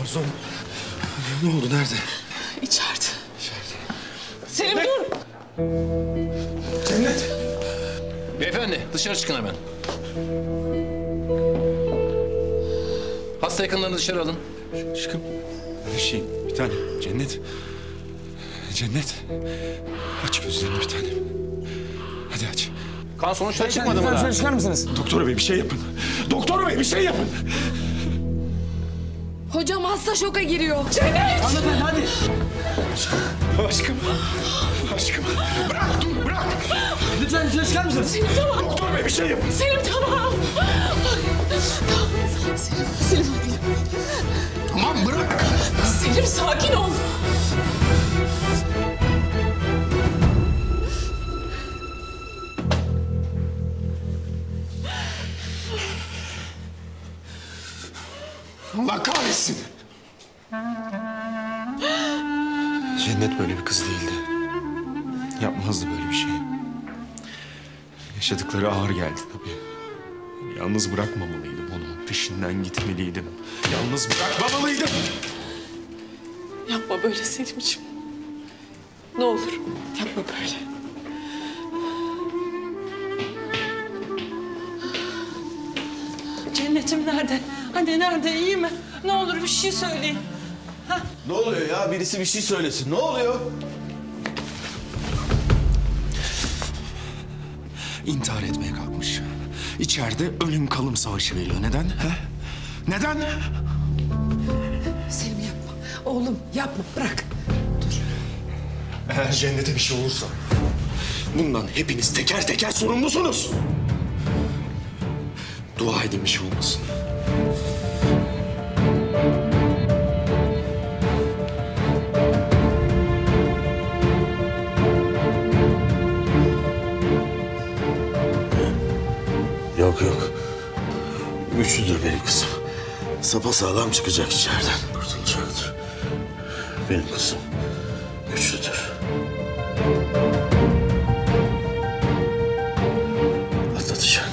Arzu. Ne oldu? Nerede? İçeride. Selim dur. Cennet. Beyefendi dışarı çıkın hemen. Hasta yakınlarını dışarı alın. Aşkım. Her şey bir tane. Cennet. Cennet. Aç gözlerini bir tane. Hadi aç. Kan sonuçları çıkmadı mı daha? şöyle çıkar mısınız? Doktor bey bir şey yapın. Doktor bey bir şey yapın. Hocam hasta şoka giriyor. Hanımefendi hadi. Aşkım. Aşkım. Bırak dur bırak. Lütfen şöyle çıkar mısınız? Doktor bey bir şey yapın. Selim tamam. Tamam. Selim, Selim hadi. Tamam bırak. Selim sakin ol. Allah kahretsin. Cennet böyle bir kız değildi. Yapmazdı böyle bir şey. Yaşadıkları ağır geldi tabii. Yalnız bırakmamalıydım onu. Peşinden gitmeliydim. Yalnız bırakmamalıydım. Yapma böyle Selimciğim. Ne olur yapma böyle. Cennetim nerede? Anne nerede? İyi mi? Ne olur bir şey söyleyin. Ne oluyor ya? Birisi bir şey söylesin. Ne oluyor? İntihar etmeye kalkmış. İçeride ölüm kalım savaşı veriyor. Neden? He? Neden? Selim yapma. Oğlum yapma bırak. Eğer cennete bir şey olursa bundan hepiniz teker teker sorumlusunuz. Dua edin bir şey olmasın. Yok yok. Güçlüdür benim kızım. Sapa sağlam çıkacak içeriden. Kurtulacaktır. Benim kızım güçlüdür. Atlatacak.